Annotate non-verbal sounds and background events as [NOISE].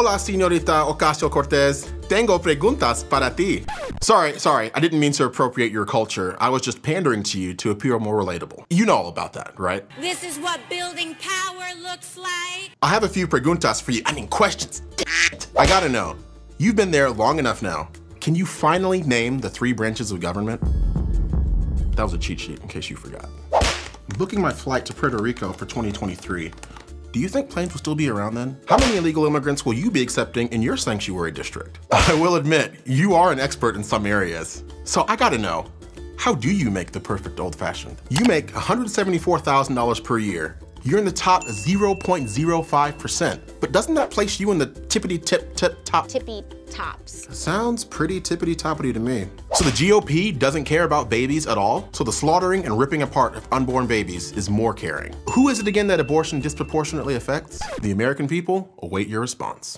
Hola, señorita Ocasio-Cortez. Tengo preguntas para ti. Sorry, sorry, I didn't mean to appropriate your culture. I was just pandering to you to appear more relatable. You know all about that, right? This is what building power looks like. I have a few preguntas for you. I mean, questions. I gotta know. You've been there long enough now. Can you finally name the three branches of government? That was a cheat sheet, in case you forgot. Booking my flight to Puerto Rico for 2023. Do you think planes will still be around then? How many illegal immigrants will you be accepting in your sanctuary district? [LAUGHS] I will admit, you are an expert in some areas. So I gotta know, how do you make the perfect old fashioned? You make $174,000 per year. You're in the top 0.05%. But doesn't that place you in the tippity tip tip top? Tippy tops. Sounds pretty tippity toppity to me. So the GOP doesn't care about babies at all? So the slaughtering and ripping apart of unborn babies is more caring. Who is it again that abortion disproportionately affects? The American people await your response.